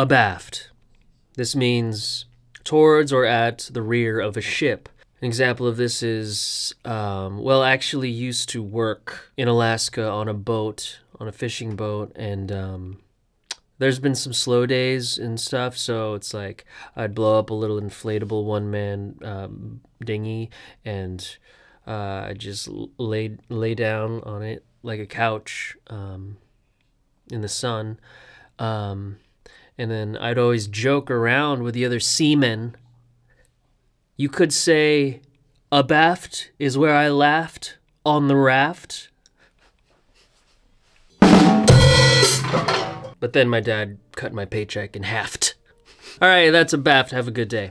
abaft. This means towards or at the rear of a ship. An example of this is, um, well, actually used to work in Alaska on a boat, on a fishing boat, and um, there's been some slow days and stuff. So it's like I'd blow up a little inflatable one man um, dinghy and uh, I just lay lay down on it like a couch um, in the sun. Um, and then I'd always joke around with the other seamen. You could say, abaft is where I laughed on the raft. But then my dad cut my paycheck in half. All right, that's abaft. Have a good day.